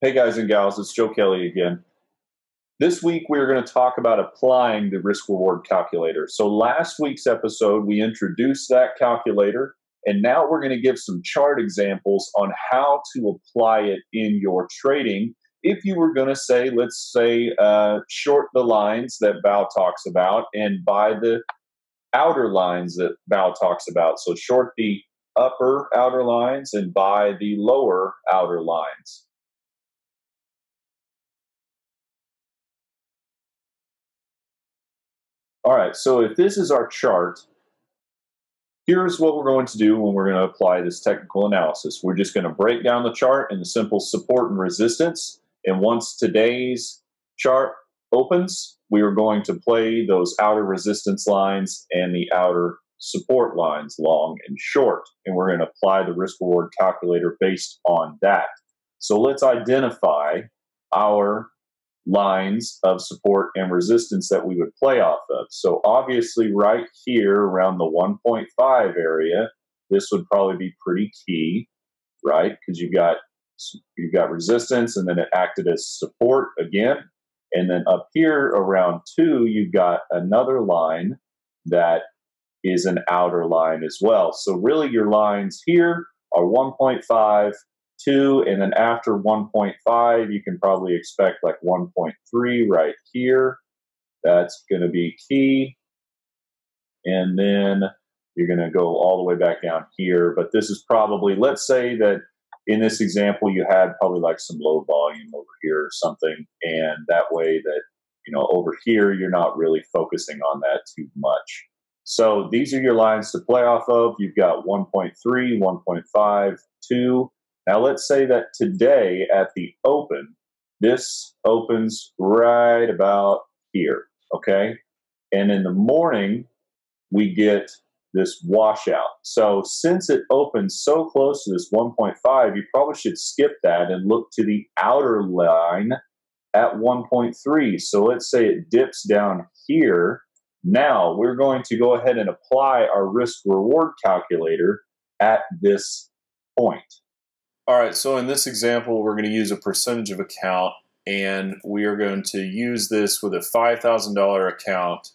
Hey guys and gals, it's Joe Kelly again. This week we're going to talk about applying the risk reward calculator. So last week's episode we introduced that calculator and now we're going to give some chart examples on how to apply it in your trading. If you were going to say, let's say, uh, short the lines that Bao talks about and buy the outer lines that Bao talks about. So short the upper outer lines and buy the lower outer lines. All right, so if this is our chart, here's what we're going to do when we're going to apply this technical analysis. We're just going to break down the chart into simple support and resistance. And once today's chart opens, we are going to play those outer resistance lines and the outer support lines, long and short. And we're going to apply the risk reward calculator based on that. So let's identify our lines of support and resistance that we would play off of. So obviously right here around the 1.5 area, this would probably be pretty key, right? Because you've got you've got resistance and then it acted as support again. And then up here around two, you've got another line that is an outer line as well. So really your lines here are 1.5, 2, and then after 1.5, you can probably expect like 1.3 right here. That's going to be key. And then you're going to go all the way back down here. But this is probably, let's say that in this example, you had probably like some low volume over here or something. And that way that, you know, over here, you're not really focusing on that too much. So these are your lines to play off of. You've got 1.3, 1.5, 2, now, let's say that today at the open, this opens right about here, okay? And in the morning, we get this washout. So since it opens so close to this 1.5, you probably should skip that and look to the outer line at 1.3. So let's say it dips down here. Now we're going to go ahead and apply our risk reward calculator at this point. All right, so in this example, we're going to use a percentage of account, and we are going to use this with a $5,000 account,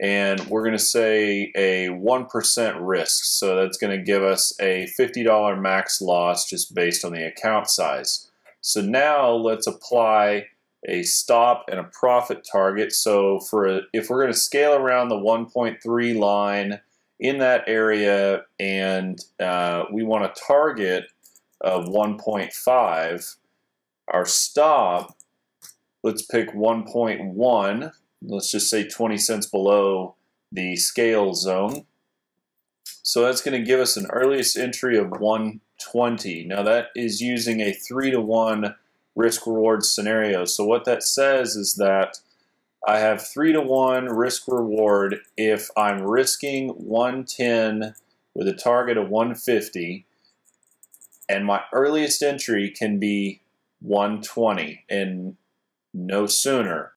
and we're going to say a 1% risk. So that's going to give us a $50 max loss just based on the account size. So now let's apply a stop and a profit target. So for a, if we're going to scale around the 1.3 line in that area, and uh, we want to target of 1.5. Our stop, let's pick 1.1. Let's just say 20 cents below the scale zone. So that's going to give us an earliest entry of 120. Now that is using a 3 to 1 risk reward scenario. So what that says is that I have 3 to 1 risk reward if I'm risking 110 with a target of 150 and my earliest entry can be 120 and no sooner.